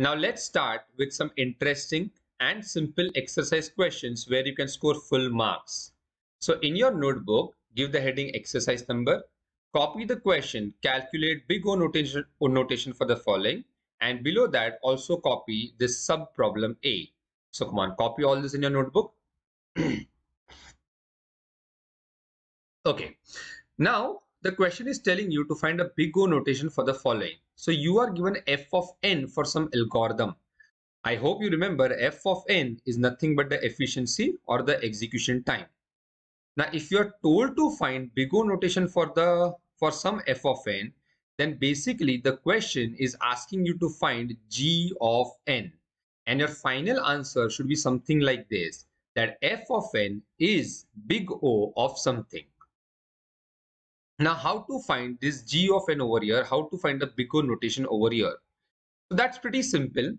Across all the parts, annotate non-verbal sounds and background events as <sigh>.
Now let's start with some interesting and simple exercise questions where you can score full marks. So in your notebook, give the heading exercise number, copy the question, calculate big O notation, o notation for the following and below that also copy this sub problem A. So come on, copy all this in your notebook. <clears throat> okay, now the question is telling you to find a big O notation for the following. So you are given f of n for some algorithm. I hope you remember f of n is nothing but the efficiency or the execution time. Now if you are told to find big O notation for the for some f of n, then basically the question is asking you to find g of n. And your final answer should be something like this, that f of n is big O of something. Now, how to find this g of n over here? How to find the big notation over here? So that's pretty simple.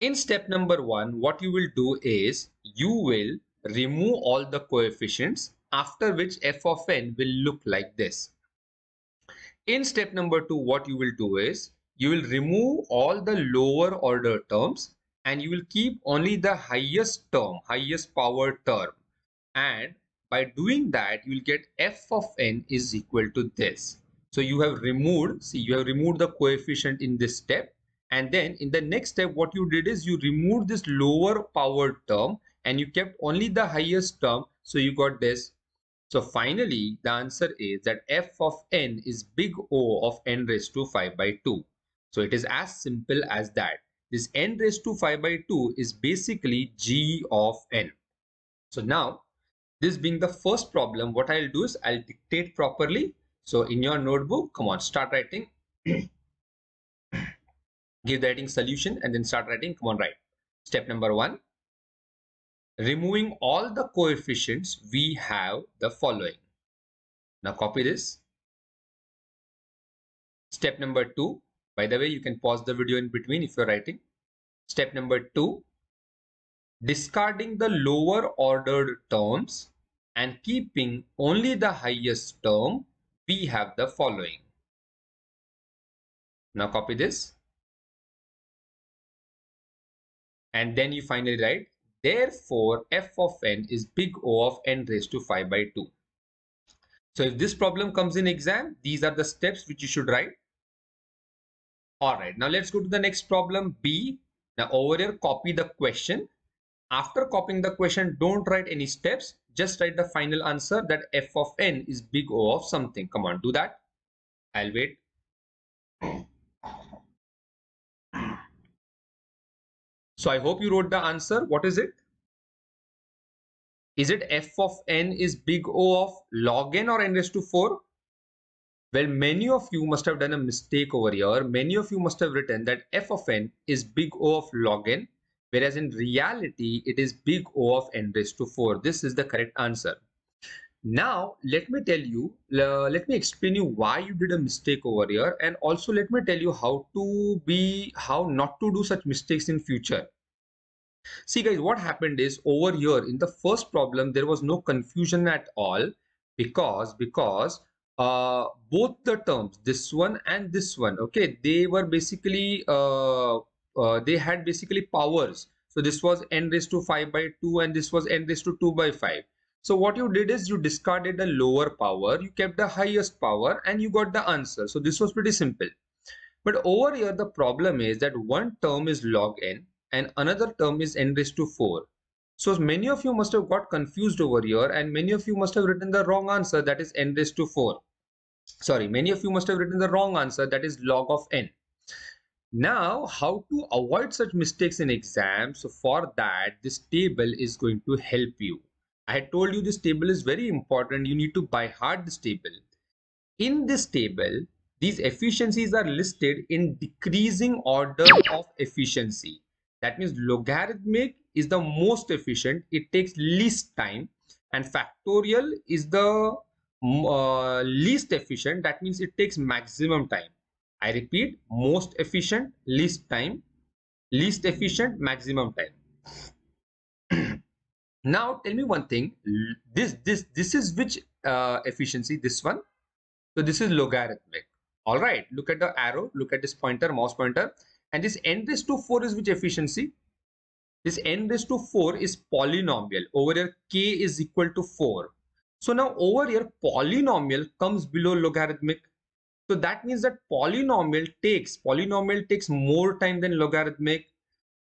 In step number one, what you will do is you will remove all the coefficients after which f of n will look like this. In step number two, what you will do is you will remove all the lower order terms and you will keep only the highest term, highest power term. And by doing that, you will get f of n is equal to this. So you have removed, see, you have removed the coefficient in this step. And then in the next step, what you did is you removed this lower power term and you kept only the highest term. So you got this. So finally, the answer is that f of n is big O of n raised to 5 by 2. So it is as simple as that. This n raised to 5 by 2 is basically g of n. So now this being the first problem, what I'll do is I'll dictate properly. So in your notebook, come on, start writing. <clears throat> Give the writing solution and then start writing. Come on, write. Step number one. Removing all the coefficients, we have the following. Now copy this. Step number two. By the way, you can pause the video in between if you're writing. Step number two discarding the lower ordered terms and keeping only the highest term, we have the following. Now copy this. And then you finally write, therefore f of n is big O of n raised to 5 by 2. So if this problem comes in exam, these are the steps which you should write. Alright, now let's go to the next problem B. Now over here, copy the question after copying the question, don't write any steps. Just write the final answer that f of n is big O of something. Come on, do that. I'll wait. So I hope you wrote the answer. What is it? Is it f of n is big O of log n or n raised to 4? Well, many of you must have done a mistake over here. Many of you must have written that f of n is big O of log n whereas in reality it is big O of n raised to 4. This is the correct answer. Now let me tell you, uh, let me explain you why you did a mistake over here and also let me tell you how to be, how not to do such mistakes in future. See guys, what happened is over here in the first problem there was no confusion at all because because uh, both the terms this one and this one okay they were basically uh, uh, they had basically powers. So this was n raised to 5 by 2 and this was n raised to 2 by 5. So what you did is you discarded the lower power, you kept the highest power and you got the answer. So this was pretty simple. But over here the problem is that one term is log n and another term is n raised to 4. So many of you must have got confused over here and many of you must have written the wrong answer that is n raised to 4. Sorry, many of you must have written the wrong answer that is log of n. Now, how to avoid such mistakes in exams? So for that, this table is going to help you. I had told you this table is very important. You need to buy hard this table. In this table, these efficiencies are listed in decreasing order of efficiency. That means logarithmic is the most efficient. It takes least time and factorial is the uh, least efficient. That means it takes maximum time. I repeat, most efficient, least time, least efficient, maximum time. <clears throat> now tell me one thing, this, this, this is which uh, efficiency, this one? So this is logarithmic. All right, look at the arrow, look at this pointer, mouse pointer. And this n raised to 4 is which efficiency? This n raised to 4 is polynomial. Over here, k is equal to 4. So now over here, polynomial comes below logarithmic. So that means that polynomial takes, polynomial takes more time than logarithmic.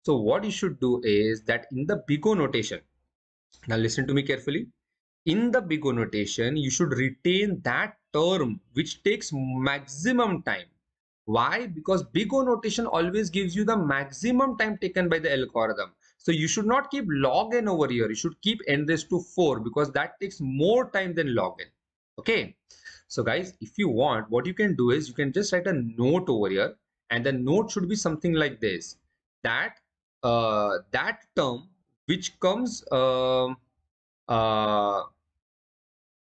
So what you should do is that in the big O notation, now listen to me carefully. In the big O notation, you should retain that term which takes maximum time. Why? Because big O notation always gives you the maximum time taken by the algorithm. So you should not keep log n over here. You should keep n raised to 4 because that takes more time than log n. Okay. So guys, if you want, what you can do is you can just write a note over here and the note should be something like this. That uh, that term which comes uh, uh,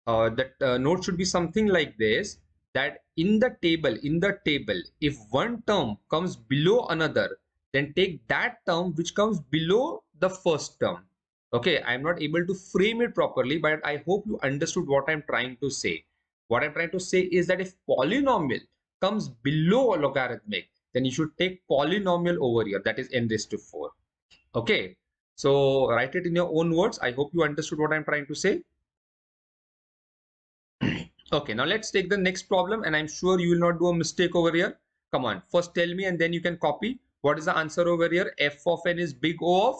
uh, that uh, note should be something like this that in the table in the table if one term comes below another then take that term which comes below the first term okay i'm not able to frame it properly but i hope you understood what i'm trying to say. What i'm trying to say is that if polynomial comes below logarithmic then you should take polynomial over here that is n raised to 4 okay so write it in your own words. I hope you understood what i'm trying to say. <clears throat> Okay now let's take the next problem and i'm sure you will not do a mistake over here. Come on first tell me and then you can copy. What is the answer over here? F of n is big o of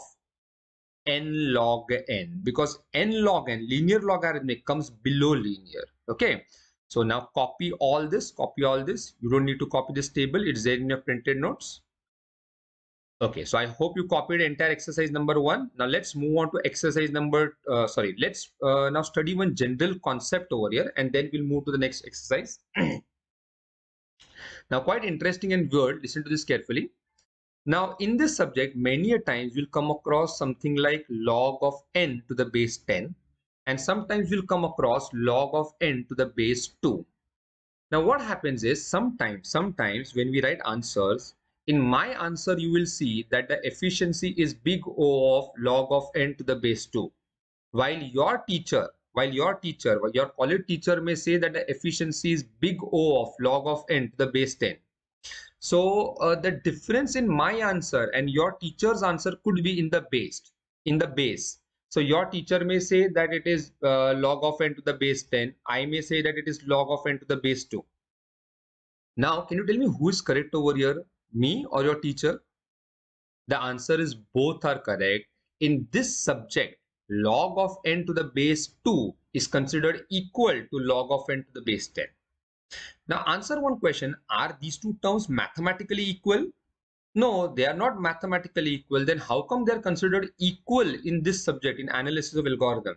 n log n because n log n linear logarithmic comes below linear okay so now copy all this copy all this you don't need to copy this table it's there in your printed notes Okay, so I hope you copied entire exercise number one. Now let's move on to exercise number, uh, sorry, let's uh, now study one general concept over here and then we'll move to the next exercise. <clears throat> now quite interesting and weird, listen to this carefully. Now in this subject, many a times you'll come across something like log of n to the base 10 and sometimes you'll come across log of n to the base 2. Now what happens is sometimes, sometimes when we write answers, in my answer, you will see that the efficiency is big O of log of n to the base 2. While your teacher, while your teacher, your college teacher may say that the efficiency is big O of log of n to the base 10. So uh, the difference in my answer and your teacher's answer could be in the base, in the base. So your teacher may say that it is uh, log of n to the base 10. I may say that it is log of n to the base 2. Now, can you tell me who is correct over here? me or your teacher? The answer is both are correct. In this subject, log of n to the base 2 is considered equal to log of n to the base 10. Now answer one question, are these two terms mathematically equal? No, they are not mathematically equal. Then how come they are considered equal in this subject in analysis of algorithm?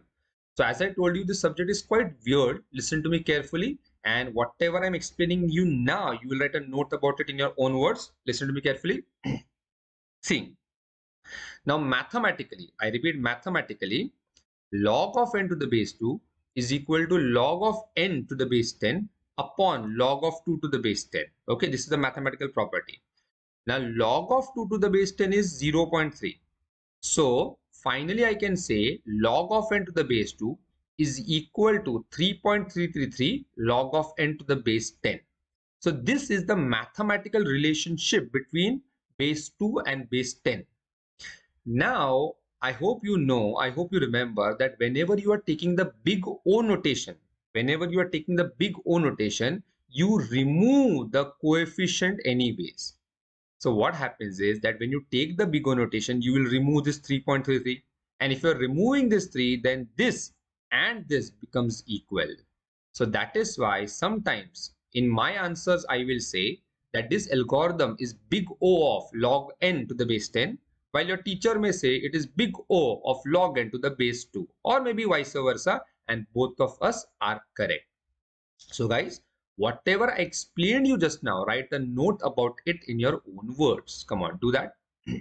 So as I told you, this subject is quite weird. Listen to me carefully and whatever i'm explaining you now you will write a note about it in your own words listen to me carefully <clears throat> see now mathematically i repeat mathematically log of n to the base 2 is equal to log of n to the base 10 upon log of 2 to the base 10 okay this is the mathematical property now log of 2 to the base 10 is 0.3 so finally i can say log of n to the base 2 is equal to 3.333 log of n to the base 10. So this is the mathematical relationship between base 2 and base 10. Now, I hope you know, I hope you remember that whenever you are taking the big O notation, whenever you are taking the big O notation, you remove the coefficient anyways. So what happens is that when you take the big O notation, you will remove this 3.33. And if you're removing this 3, then this and this becomes equal. So that is why sometimes in my answers I will say that this algorithm is big O of log n to the base 10 while your teacher may say it is big O of log n to the base 2 or maybe vice versa and both of us are correct. So guys, whatever I explained you just now, write a note about it in your own words. Come on, do that. <clears throat>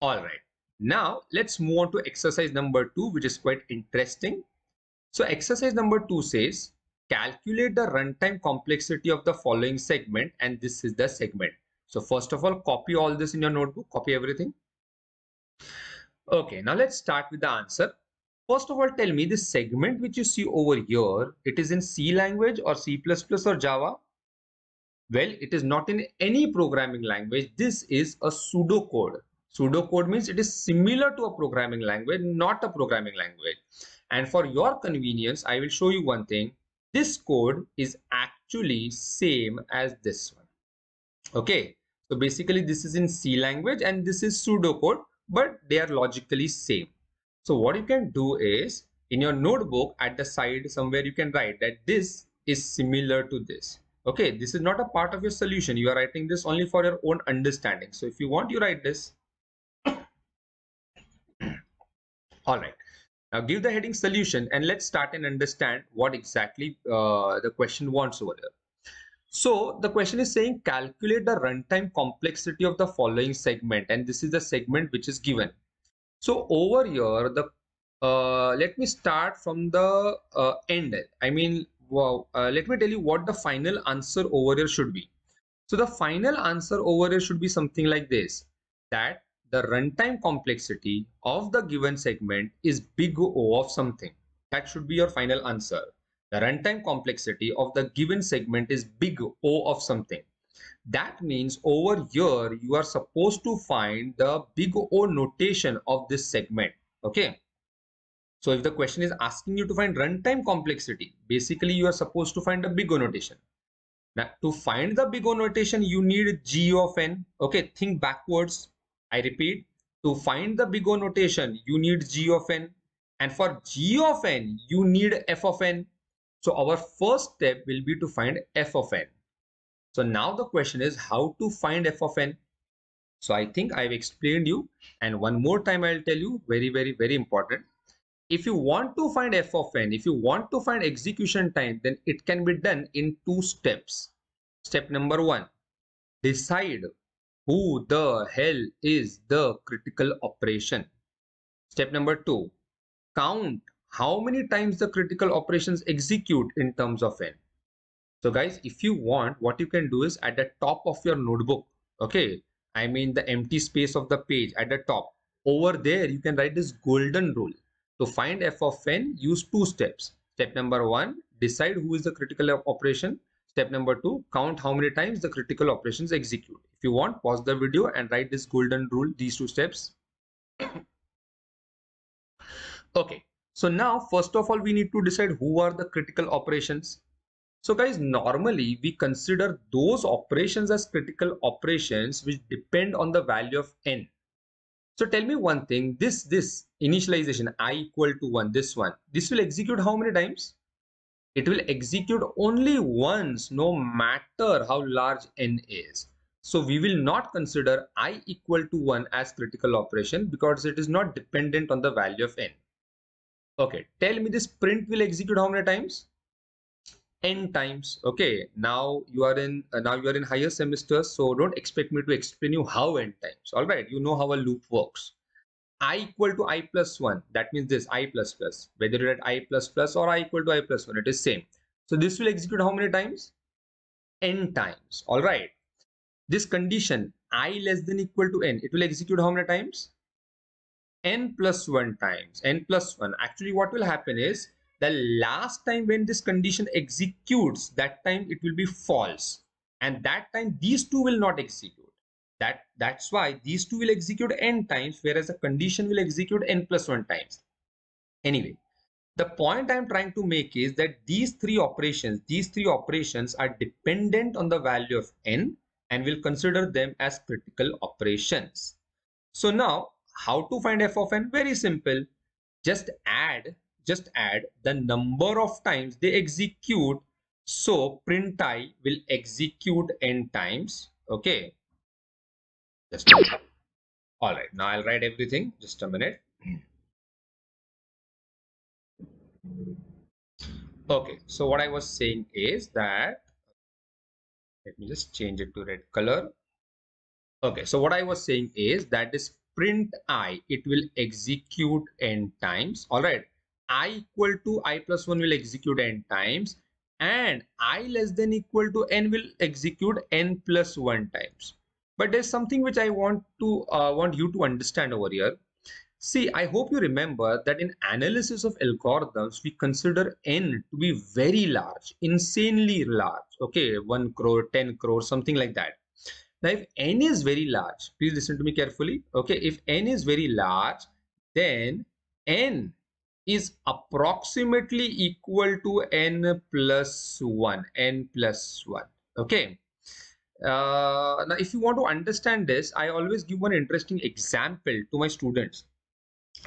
All right. Now let's move on to exercise number two, which is quite interesting. So exercise number two says, calculate the runtime complexity of the following segment and this is the segment. So first of all, copy all this in your notebook, copy everything. Okay, now let's start with the answer. First of all, tell me this segment which you see over here, it is in C language or C++ or Java? Well, it is not in any programming language. This is a pseudocode. Pseudocode means it is similar to a programming language, not a programming language. And for your convenience, I will show you one thing. This code is actually same as this one. Okay. So basically this is in C language and this is pseudocode, but they are logically same. So what you can do is in your notebook at the side somewhere you can write that this is similar to this. Okay this is not a part of your solution. You are writing this only for your own understanding. So if you want you write this. <coughs> All right. Now give the heading solution and let's start and understand what exactly uh, the question wants over there so the question is saying calculate the runtime complexity of the following segment and this is the segment which is given so over here the uh, let me start from the uh, end i mean wow, uh, let me tell you what the final answer over here should be. So the final answer over here should be something like this, that the runtime complexity of the given segment is big O of something. That should be your final answer. The runtime complexity of the given segment is big O of something. That means over here, you are supposed to find the big O notation of this segment. Okay. So if the question is asking you to find runtime complexity, basically you are supposed to find a big O notation. Now to find the big O notation, you need G of n. Okay, think backwards. I repeat, to find the big O notation, you need G of n. And for G of n, you need F of n. So our first step will be to find F of n. So now the question is how to find F of n. So I think I've explained you and one more time I'll tell you very, very, very important if you want to find f of n, if you want to find execution time, then it can be done in two steps. Step number one, decide who the hell is the critical operation. Step number two, count how many times the critical operations execute in terms of n. So guys, if you want, what you can do is at the top of your notebook, okay, I mean the empty space of the page at the top, over there you can write this golden rule to find f of n, use two steps. Step number one, decide who is the critical operation. Step number two, count how many times the critical operations execute. If you want, pause the video and write this golden rule, these two steps. <coughs> okay, so now first of all, we need to decide who are the critical operations. So guys, normally we consider those operations as critical operations which depend on the value of n. So tell me one thing, this, this initialization i equal to 1, this one, this will execute how many times? It will execute only once no matter how large n is. So we will not consider i equal to 1 as critical operation because it is not dependent on the value of n. Okay, tell me this print will execute how many times? n times. Okay now you are in uh, now you are in higher semesters so don't expect me to explain you how n times. All right you know how a loop works. I equal to i plus 1 that means this i plus plus. Whether you're at i plus plus or i equal to i plus 1 it is same. So this will execute how many times? N times. All right. This condition i less than equal to n it will execute how many times n plus 1 times n plus 1 actually what will happen is the last time when this condition executes that time it will be false. And that time these two will not execute. That that's why these two will execute n times whereas the condition will execute n plus 1 times. Anyway the point i'm trying to make is that these three operations these three operations are dependent on the value of n and we'll consider them as critical operations. So now how to find f of n? Very simple. Just add just add the number of times they execute. So print i will execute n times okay? Just all right now i'll write everything. Just a minute. Okay so what i was saying is that let me just change it to red color. Okay so what i was saying is that this print i it will execute n times all right i equal to i plus 1 will execute n times and i less than equal to n will execute n plus 1 times but there's something which i want to uh, want you to understand over here See, I hope you remember that in analysis of algorithms, we consider n to be very large, insanely large. Okay, 1 crore, 10 crore, something like that. Now, if n is very large, please listen to me carefully. Okay, if n is very large, then n is approximately equal to n plus 1, n plus 1. Okay. Uh, now, if you want to understand this, I always give one interesting example to my students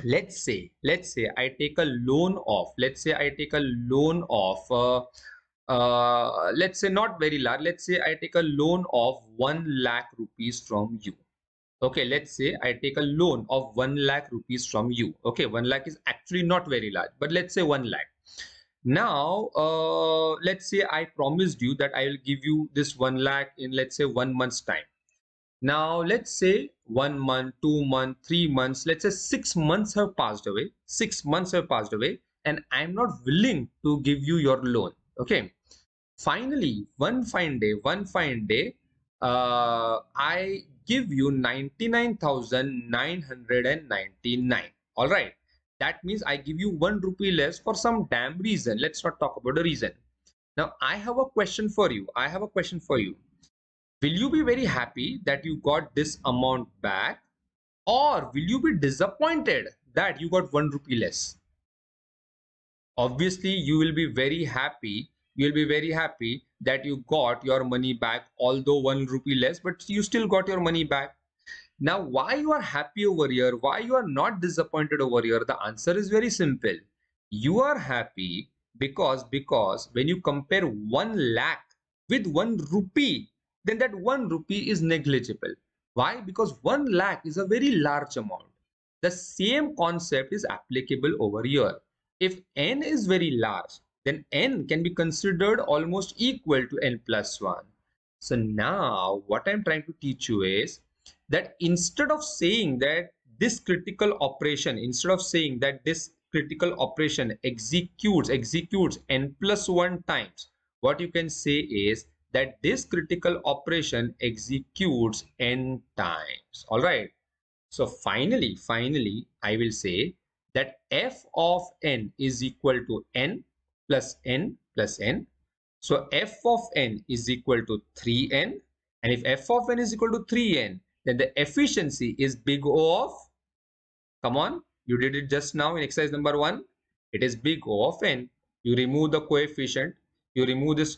let's say let's say i take a loan of let's say i take a loan of uh, uh, let's say not very large let's say i take a loan of 1 lakh rupees from you okay let's say i take a loan of 1 lakh rupees from you okay 1 lakh is actually not very large but let's say 1 lakh now uh, let's say i promised you that i will give you this 1 lakh in let's say one month's time now, let's say one month, two months, three months, let's say six months have passed away. Six months have passed away and I'm not willing to give you your loan. Okay. Finally, one fine day, one fine day, uh, I give you 99,999. All right. That means I give you one rupee less for some damn reason. Let's not talk about the reason. Now, I have a question for you. I have a question for you will you be very happy that you got this amount back or will you be disappointed that you got one rupee less obviously you will be very happy you will be very happy that you got your money back although one rupee less but you still got your money back now why you are happy over here why you are not disappointed over here the answer is very simple you are happy because because when you compare 1 lakh with 1 rupee then that 1 rupee is negligible. Why? Because 1 lakh is a very large amount. The same concept is applicable over here. If n is very large, then n can be considered almost equal to n plus 1. So now what I'm trying to teach you is that instead of saying that this critical operation, instead of saying that this critical operation executes, executes n plus 1 times, what you can say is that this critical operation executes n times all right so finally finally i will say that f of n is equal to n plus n plus n. So f of n is equal to 3n and if f of n is equal to 3n then the efficiency is big o of come on you did it just now in exercise number one. It is big o of n. You remove the coefficient. You remove this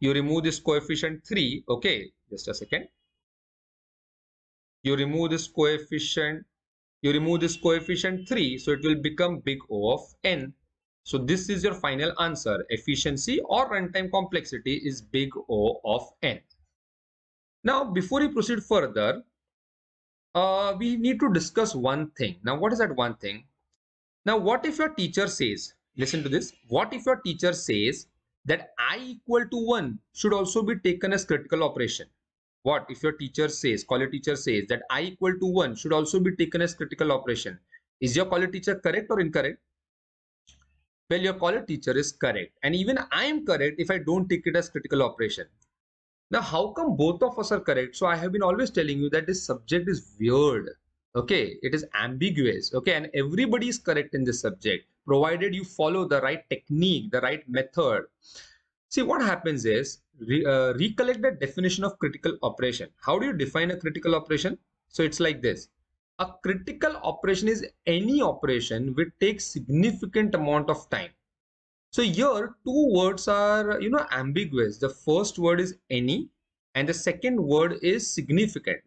you remove this coefficient 3 okay just a second. You remove this coefficient you remove this coefficient 3 so it will become big O of n so this is your final answer efficiency or runtime complexity is big O of n now before we proceed further uh, we need to discuss one thing now what is that one thing now what if your teacher says listen to this what if your teacher says that i equal to 1 should also be taken as critical operation. What if your teacher says, college teacher says that i equal to 1 should also be taken as critical operation. Is your college teacher correct or incorrect? Well, your college teacher is correct. And even I am correct if I don't take it as critical operation. Now, how come both of us are correct? So I have been always telling you that this subject is weird. Okay, it is ambiguous. Okay, and everybody is correct in this subject provided you follow the right technique, the right method. See, what happens is, re, uh, recollect the definition of critical operation. How do you define a critical operation? So it's like this. A critical operation is any operation which takes significant amount of time. So here two words are, you know, ambiguous. The first word is any and the second word is significant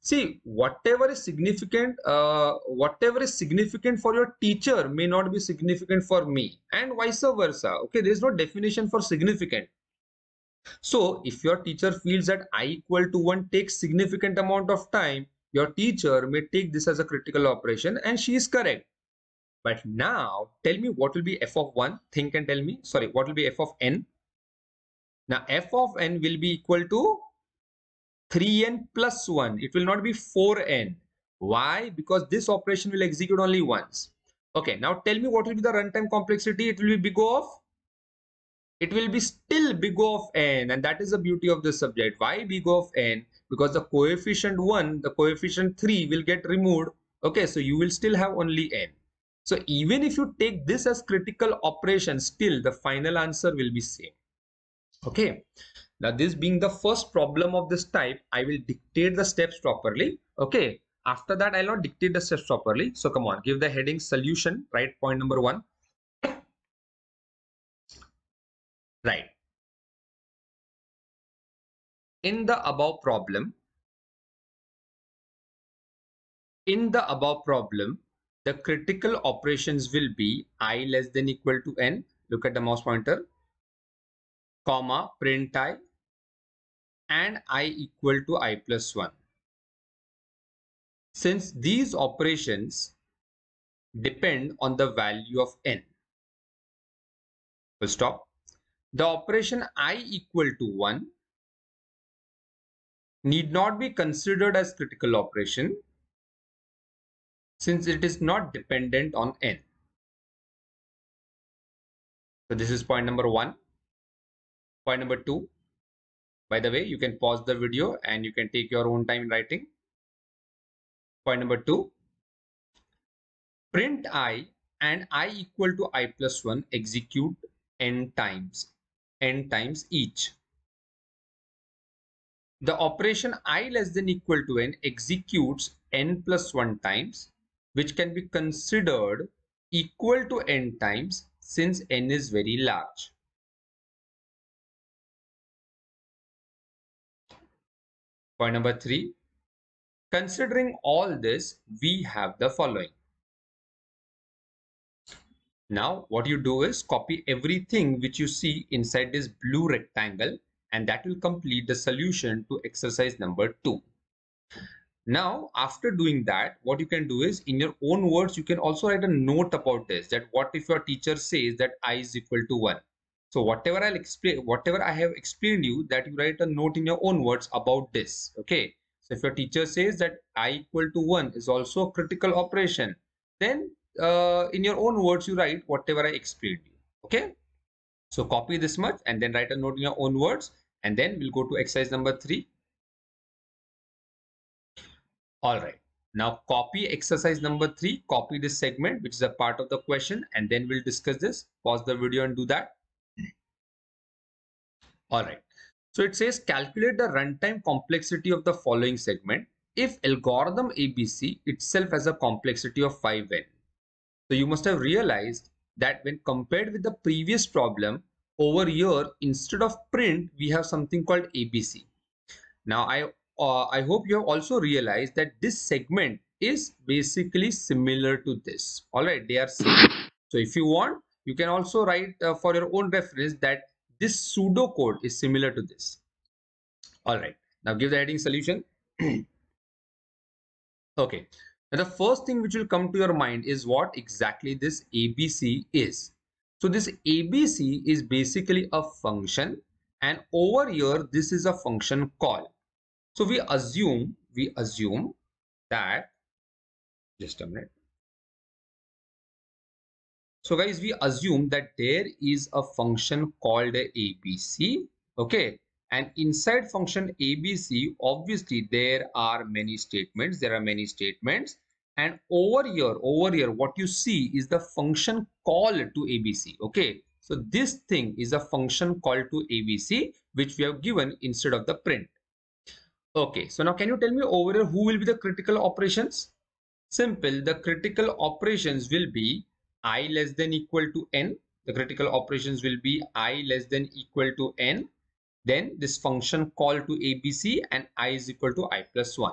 see whatever is significant uh, whatever is significant for your teacher may not be significant for me and vice versa okay there is no definition for significant so if your teacher feels that i equal to 1 takes significant amount of time your teacher may take this as a critical operation and she is correct but now tell me what will be f of 1 think and tell me sorry what will be f of n now f of n will be equal to 3n plus 1. It will not be 4n. Why? Because this operation will execute only once. Okay, now tell me what will be the runtime complexity? It will be big O of? It will be still big O of n and that is the beauty of this subject. Why big O of n? Because the coefficient 1, the coefficient 3 will get removed Okay, so you will still have only n. So even if you take this as critical operation, still the final answer will be same. Okay. Now this being the first problem of this type, I will dictate the steps properly. Okay. After that, I'll not dictate the steps properly. So come on, give the heading solution, right? Point number one. Right. In the above problem, in the above problem, the critical operations will be i less than equal to n. Look at the mouse pointer, comma, print i, and i equal to i plus 1. Since these operations depend on the value of n. Full stop. The operation i equal to 1 need not be considered as critical operation since it is not dependent on n. So this is point number one. Point number two. By the way, you can pause the video and you can take your own time writing. Point number two. Print i and i equal to i plus 1 execute n times, n times each. The operation i less than equal to n executes n plus 1 times which can be considered equal to n times since n is very large. Point number three, considering all this, we have the following. Now, what you do is copy everything which you see inside this blue rectangle and that will complete the solution to exercise number two. Now, after doing that, what you can do is in your own words, you can also write a note about this that what if your teacher says that i is equal to 1. So whatever I'll explain, whatever I have explained you that you write a note in your own words about this. Okay. So if your teacher says that i equal to 1 is also a critical operation, then uh, in your own words, you write whatever I explained you. Okay. So copy this much and then write a note in your own words and then we'll go to exercise number three. All right. Now copy exercise number three, copy this segment, which is a part of the question, and then we'll discuss this. Pause the video and do that. All right. So it says calculate the runtime complexity of the following segment if algorithm ABC itself has a complexity of 5n. So you must have realized that when compared with the previous problem over here, instead of print, we have something called ABC. Now I uh, I hope you have also realized that this segment is basically similar to this. All right, they are same. So if you want, you can also write uh, for your own reference that this pseudo code is similar to this. All right, now give the heading solution. <clears throat> okay, now the first thing which will come to your mind is what exactly this ABC is. So this ABC is basically a function and over here this is a function call. So we assume, we assume that, just a minute. So guys, we assume that there is a function called ABC, okay? And inside function ABC, obviously there are many statements, there are many statements. And over here, over here, what you see is the function call to ABC, okay? So this thing is a function called to ABC, which we have given instead of the print. Okay, so now can you tell me over here who will be the critical operations? Simple, the critical operations will be i less than equal to n. The critical operations will be i less than equal to n. Then this function call to ABC and i is equal to i plus 1.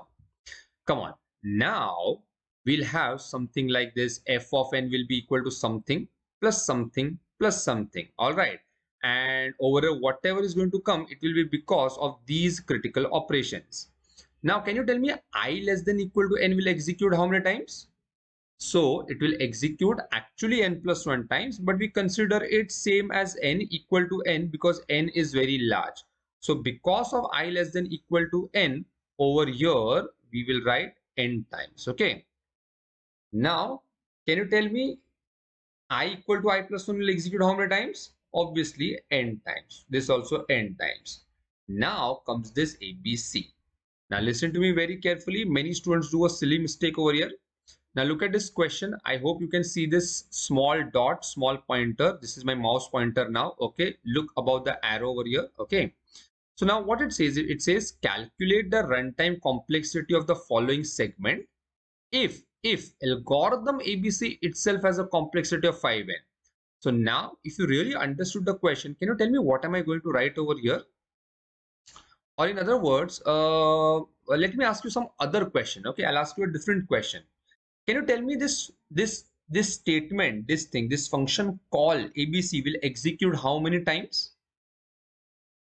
Come on. Now we'll have something like this f of n will be equal to something plus something plus something. All right and over whatever is going to come it will be because of these critical operations now can you tell me i less than equal to n will execute how many times so it will execute actually n plus 1 times but we consider it same as n equal to n because n is very large. So because of i less than equal to n over here we will write n times okay? Now can you tell me i equal to i plus 1 will execute how many times? Obviously n times. This also n times. Now comes this abc now listen to me very carefully. Many students do a silly mistake over here Now look at this question. I hope you can see this small dot, small pointer. This is my mouse pointer now. Okay. Look about the arrow over here. Okay. So now what it says, it says calculate the runtime complexity of the following segment if, if algorithm ABC itself has a complexity of 5n. So now if you really understood the question, can you tell me what am I going to write over here? Or in other words, uh, let me ask you some other question. Okay, I'll ask you a different question can you tell me this this this statement this thing this function call abc will execute how many times?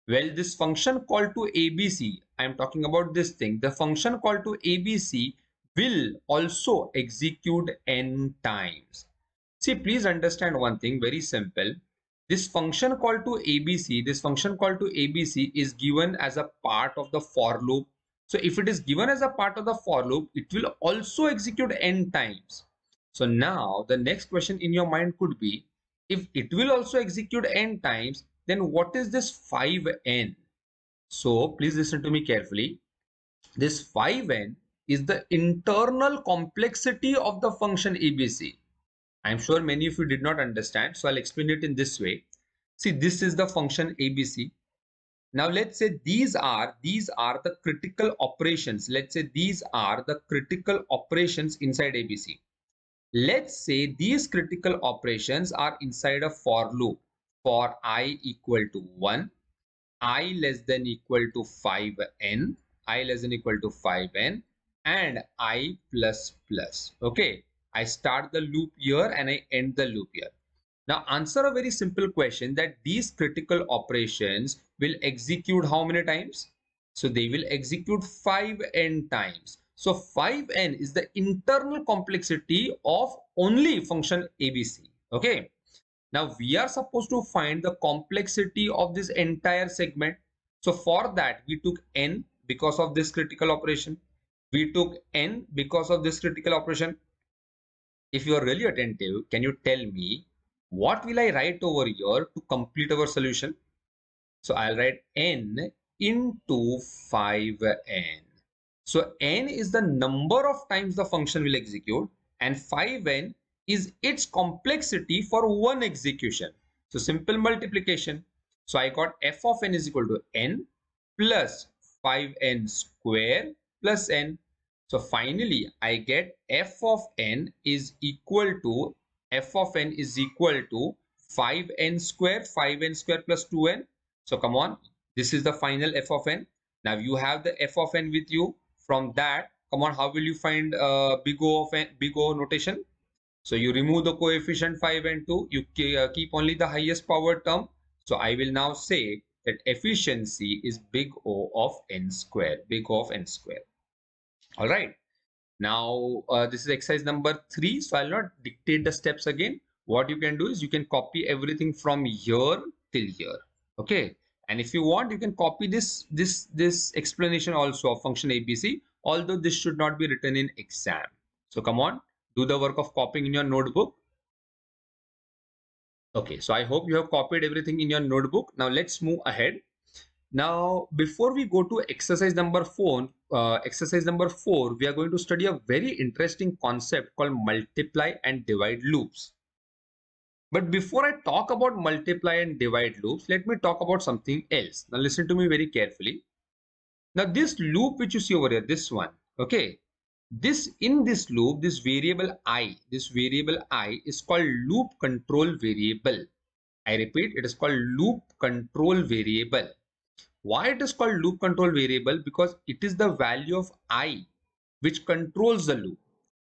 Well this function call to abc i am talking about this thing. The function call to abc will also execute n times. See please understand one thing very simple. This function call to abc this function call to abc is given as a part of the for loop so if it is given as a part of the for loop, it will also execute n times. So now the next question in your mind could be, if it will also execute n times, then what is this 5n? So please listen to me carefully. This 5n is the internal complexity of the function ABC. I'm sure many of you did not understand, so I'll explain it in this way. See, this is the function ABC. Now let's say these are these are the critical operations. Let's say these are the critical operations inside ABC. Let's say these critical operations are inside a for loop for i equal to 1, i less than equal to 5n, i less than equal to 5n and i plus plus. Okay, I start the loop here and I end the loop here. Now answer a very simple question that these critical operations will execute how many times? So they will execute 5n times. So 5n is the internal complexity of only function ABC. Okay. Now we are supposed to find the complexity of this entire segment. So for that we took n because of this critical operation. We took n because of this critical operation. If you are really attentive, can you tell me what will I write over here to complete our solution? So I'll write n into 5n. So n is the number of times the function will execute and 5n is its complexity for one execution. So simple multiplication. So I got f of n is equal to n plus 5n square plus n. So finally I get f of n is equal to f of n is equal to 5n square 5n square plus 2n so come on this is the final f of n. Now you have the f of n with you. From that come on how will you find uh, big o of n big o notation? So you remove the coefficient 5 and 2 you uh, keep only the highest power term. So i will now say that efficiency is big o of n square big o of n square all right now, uh, this is exercise number three. So I'll not dictate the steps again. What you can do is you can copy everything from here till here. Okay. And if you want, you can copy this, this, this explanation also of function ABC, although this should not be written in exam. So come on, do the work of copying in your notebook. Okay, so I hope you have copied everything in your notebook. Now let's move ahead. Now, before we go to exercise number four, uh, exercise number four, we are going to study a very interesting concept called multiply and divide loops. But before I talk about multiply and divide loops, let me talk about something else. Now listen to me very carefully. Now this loop which you see over here, this one, okay. This in this loop, this variable i, this variable i is called loop control variable. I repeat, it is called loop control variable. Why it is called loop control variable? Because it is the value of i which controls the loop.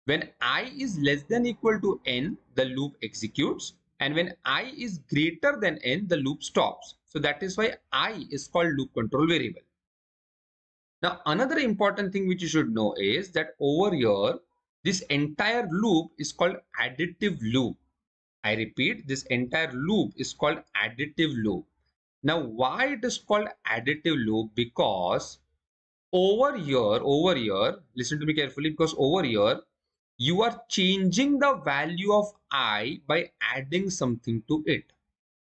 When i is less than equal to n, the loop executes and when i is greater than n, the loop stops. So that is why i is called loop control variable. Now another important thing which you should know is that over here, this entire loop is called additive loop. I repeat, this entire loop is called additive loop. Now, why it is called additive loop? Because over here, over here, listen to me carefully, because over here, you are changing the value of i by adding something to it.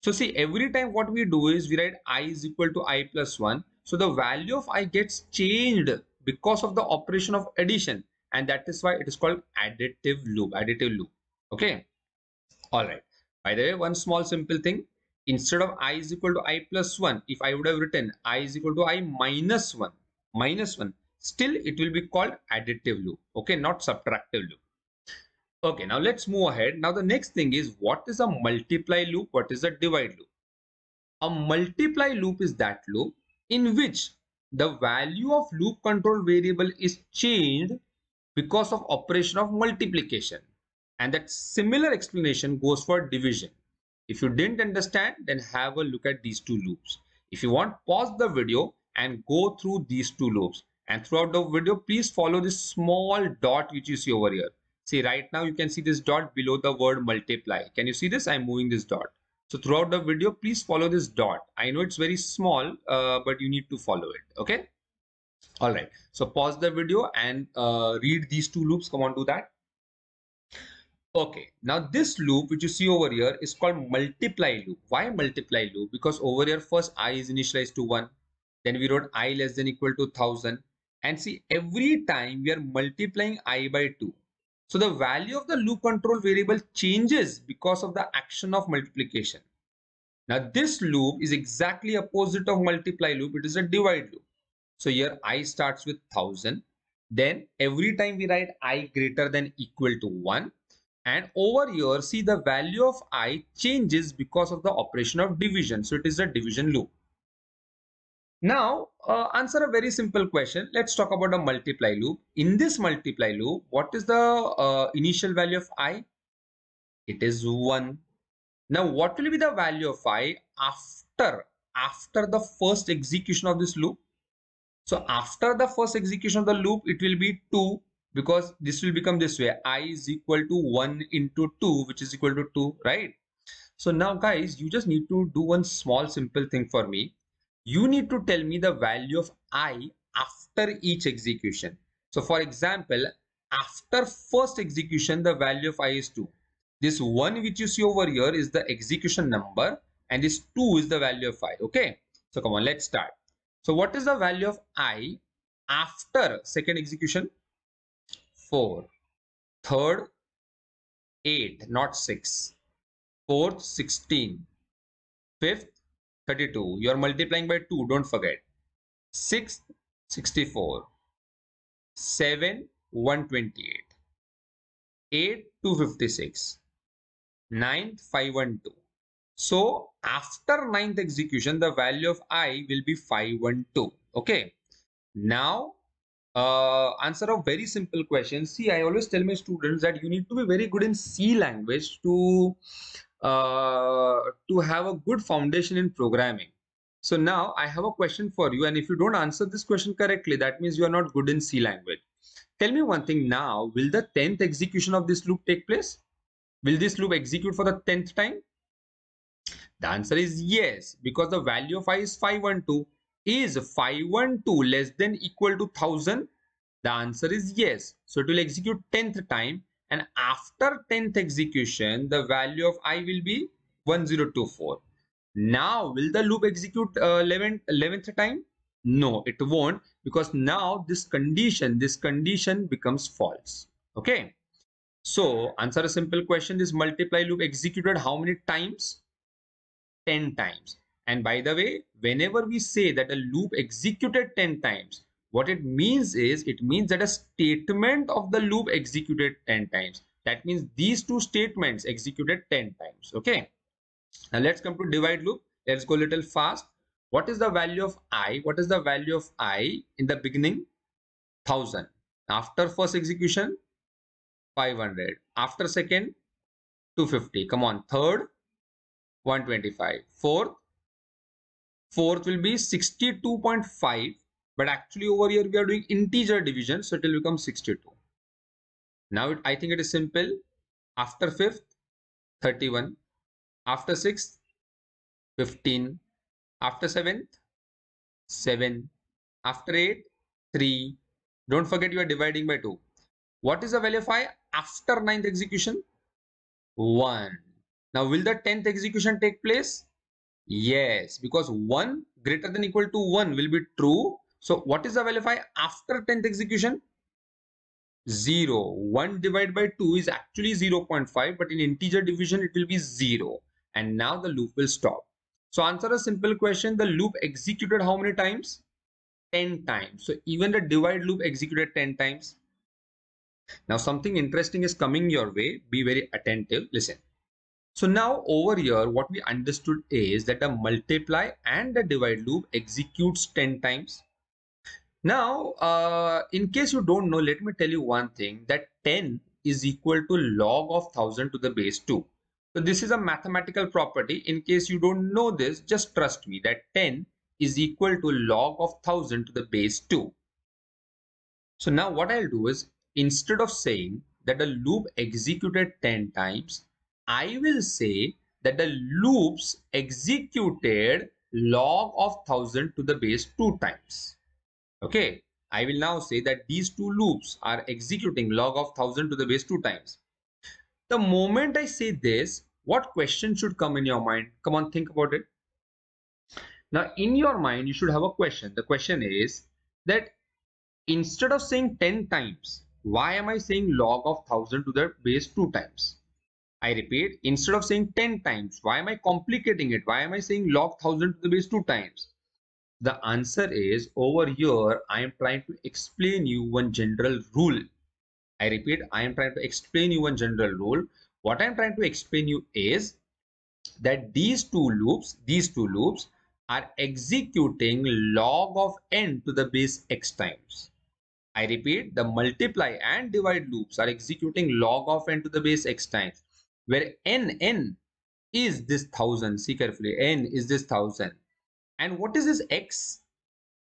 So see, every time what we do is we write i is equal to i plus 1. So the value of i gets changed because of the operation of addition. and that is why it is called additive loop additive loop okay all right by the way one small simple thing instead of i is equal to i plus 1 if i would have written i is equal to i minus 1 minus 1 still it will be called additive loop okay not subtractive loop. Okay now let's move ahead. Now the next thing is what is a multiply loop? What is a divide loop? A multiply loop is that loop in which the value of loop control variable is changed because of operation of multiplication. And that similar explanation goes for division if you didn't understand then have a look at these two loops. If you want pause the video and go through these two loops. And throughout the video please follow this small dot which you see over here. See right now you can see this dot below the word multiply. Can you see this? I'm moving this dot. So throughout the video please follow this dot. I know it's very small uh, but you need to follow it okay? All right. So pause the video and uh, read these two loops. Come on do that okay now this loop which you see over here is called multiply loop. Why multiply loop? Because over here first i is initialized to 1 then we wrote i less than equal to 1000 and see every time we are multiplying i by 2 so the value of the loop control variable changes because of the action of multiplication. Now this loop is exactly opposite of multiply loop. It is a divide loop. So here i starts with 1000 then every time we write i greater than equal to 1 and over here see the value of i changes because of the operation of division so it is a division loop now, uh, answer a very simple question. Let's talk about a multiply loop. In this multiply loop, what is the uh, initial value of i? It is 1. Now, what will be the value of i after, after the first execution of this loop? So, after the first execution of the loop, it will be 2 because this will become this way. i is equal to 1 into 2, which is equal to 2, right? So, now guys, you just need to do one small simple thing for me you need to tell me the value of i after each execution. So for example, after first execution, the value of i is 2. This 1 which you see over here is the execution number and this 2 is the value of i. Okay. So come on, let's start. So what is the value of i after second execution? 4. Third, 8, not 6. Fourth, 16. Fifth, 32. You are multiplying by 2, don't forget. 6, 64. 7, 128. 8, 256. 9, 512. So after ninth execution, the value of i will be 512. Okay. Now, uh, answer a very simple question. See, I always tell my students that you need to be very good in C language to uh, to have a good foundation in programming. So now I have a question for you and if you don't answer this question correctly, that means you are not good in C language. Tell me one thing now, will the 10th execution of this loop take place? Will this loop execute for the 10th time? The answer is yes, because the value of i is 512. Is 512 less than equal to 1000? The answer is yes. So it will execute 10th time. And after 10th execution the value of i will be 1024 now will the loop execute uh, 11th 11th time? No it won't because now this condition this condition becomes false. Okay? So answer a simple question. This multiply loop executed how many times? 10 times and by the way whenever we say that a loop executed 10 times what it means is, it means that a statement of the loop executed 10 times. That means these two statements executed 10 times. Okay. Now let's come to divide loop. Let's go a little fast. What is the value of i? What is the value of i in the beginning? 1000. After first execution, 500. After second, 250. Come on. Third, 125. Fourth, fourth will be 62.5 but actually over here we are doing integer division so it will become 62 now it, i think it is simple. After fifth 31 after sixth 15 after seventh 7 after 8 3 don't forget you are dividing by 2 what is the value of i after ninth execution? 1 now will the 10th execution take place yes because 1 greater than equal to 1 will be true so what is the value of i after 10th execution? 0. 1 divided by 2 is actually 0 0.5 but in integer division it will be 0 and now the loop will stop. So answer a simple question. The loop executed how many times? 10 times. So even the divide loop executed 10 times. Now something interesting is coming your way. Be very attentive. Listen. So now over here what we understood is that the multiply and the divide loop executes 10 times. Now uh, in case you don't know let me tell you one thing that 10 is equal to log of 1000 to the base 2. So this is a mathematical property. In case you don't know this, just trust me that 10 is equal to log of 1000 to the base 2. So now what I'll do is instead of saying that the loop executed 10 times, I will say that the loops executed log of 1000 to the base 2 times. Okay, I will now say that these two loops are executing log of 1000 to the base 2 times. The moment I say this, what question should come in your mind? Come on, think about it. Now, in your mind, you should have a question. The question is that instead of saying 10 times, why am I saying log of 1000 to the base 2 times? I repeat, instead of saying 10 times, why am I complicating it? Why am I saying log 1000 to the base 2 times? The answer is over here, I am trying to explain you one general rule I repeat, I am trying to explain you one general rule. What I am trying to explain you is that these two loops, these two loops are executing log of n to the base x times. I repeat, the multiply and divide loops are executing log of n to the base x times, where n, n is this thousand. See carefully, n is this thousand. And what is this x?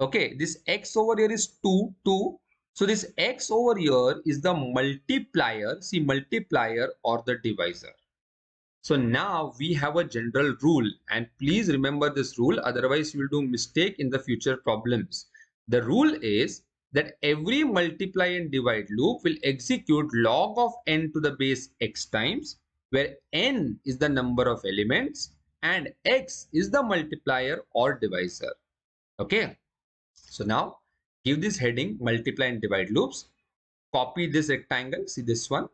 Okay, this x over here is 2, 2 so this x over here is the multiplier, see multiplier or the divisor. So now we have a general rule and please remember this rule otherwise you will do mistake in the future problems. The rule is that every multiply and divide loop will execute log of n to the base x times where n is the number of elements and x is the multiplier or divisor. Okay. So now give this heading multiply and divide loops. Copy this rectangle see this one.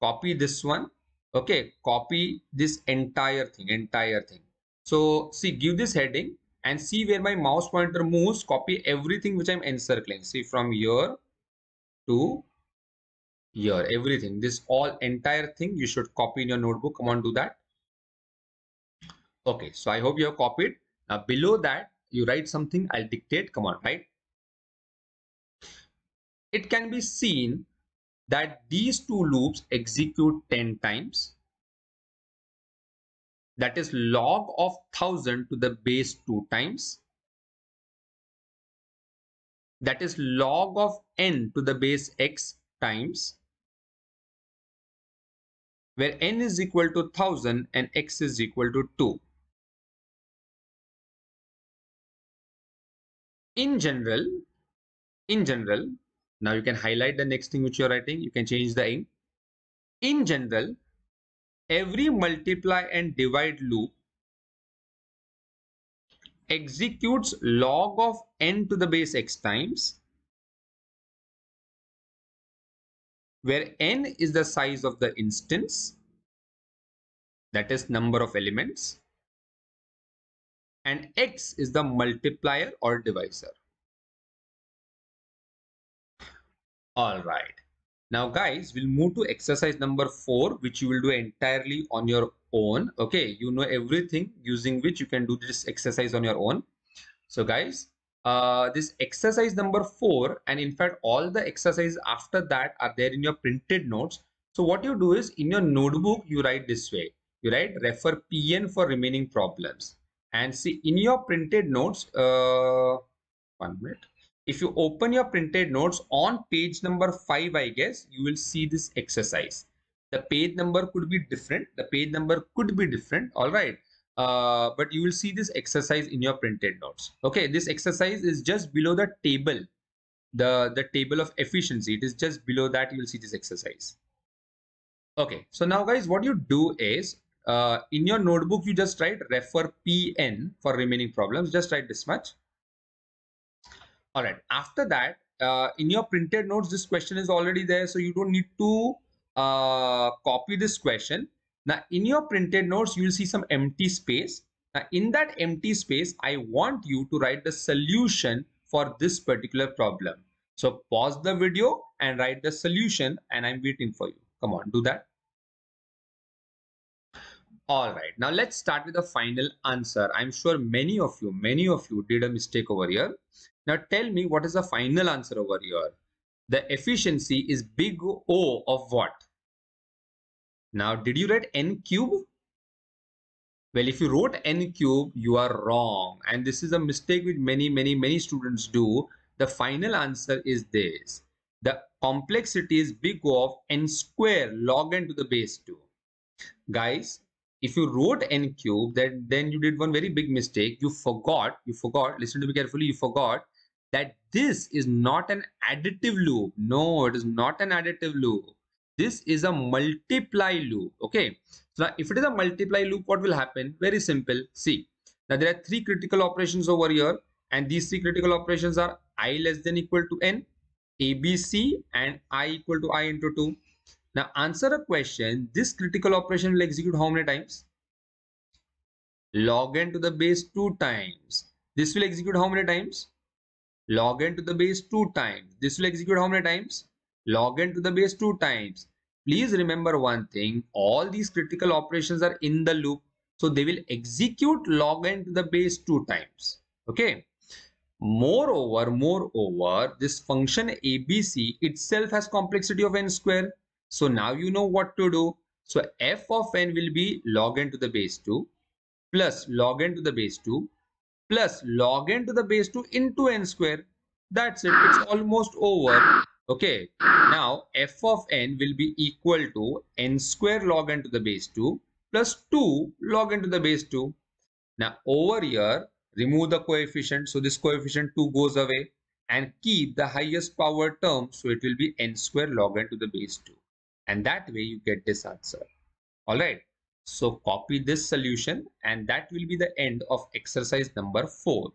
Copy this one. Okay? Copy this entire thing entire thing. So see give this heading and see where my mouse pointer moves. Copy everything which i'm encircling. See from here to here everything this all entire thing you should copy in your notebook come on do that okay so i hope you have copied now below that you write something i'll dictate come on right it can be seen that these two loops execute 10 times. That is log of 1000 to the base 2 times. That is log of n to the base x times. Where n is equal to 1000 and x is equal to 2. In general, in general, now you can highlight the next thing which you're writing. You can change the ink. In general, every multiply and divide loop executes log of n to the base x times where n is the size of the instance that is number of elements and x is the multiplier or divisor All right. Now guys, we'll move to exercise number four, which you will do entirely on your own. Okay, you know everything using which you can do this exercise on your own. So guys, uh, this exercise number four, and in fact, all the exercises after that are there in your printed notes. So what you do is in your notebook, you write this way. You write refer PN for remaining problems. And see in your printed notes, uh, one minute if you open your printed notes on page number 5 I guess you will see this exercise the page number could be different the page number could be different all right uh, but you will see this exercise in your printed notes. Okay this exercise is just below the table the the table of efficiency. It is just below that you will see this exercise. Okay so now guys what you do is uh, in your notebook you just write refer pn for remaining problems. Just write this much. All right after that uh, in your printed notes, this question is already there. So you don't need to uh, copy this question. Now in your printed notes, you will see some empty space. Now in that empty space, I want you to write the solution for this particular problem. So pause the video and write the solution and I'm waiting for you. Come on, do that. All right, now let's start with the final answer. I'm sure many of you, many of you did a mistake over here. Now tell me what is the final answer over here? The efficiency is big O of what? Now, did you write n cube? Well, if you wrote n cube, you are wrong. And this is a mistake which many, many, many students do. The final answer is this. The complexity is big of n square log n to the base 2. Guys, if you wrote n cube then then you did one very big mistake you forgot you forgot listen to me carefully you forgot that this is not an additive loop no it is not an additive loop this is a multiply loop okay so now if it is a multiply loop what will happen very simple see now there are three critical operations over here and these three critical operations are i less than equal to n abc and i equal to i into 2 now answer a question. This critical operation will execute how many times? Log n to the base 2 times. This will execute how many times? Log n to the base 2 times. This will execute how many times? Log n to the base 2 times. Please remember one thing. All these critical operations are in the loop. So they will execute log n to the base 2 times. Okay. Moreover, moreover, this function ABC itself has complexity of n square. So now you know what to do. So f of n will be log n to the base 2 plus log n to the base 2 plus log n to the base 2 into n square. That's it. It's almost over. Okay. Now f of n will be equal to n square log n to the base 2 plus 2 log n to the base 2. Now over here, remove the coefficient. So this coefficient 2 goes away and keep the highest power term. So it will be n square log n to the base 2 and that way you get this answer all right so copy this solution and that will be the end of exercise number four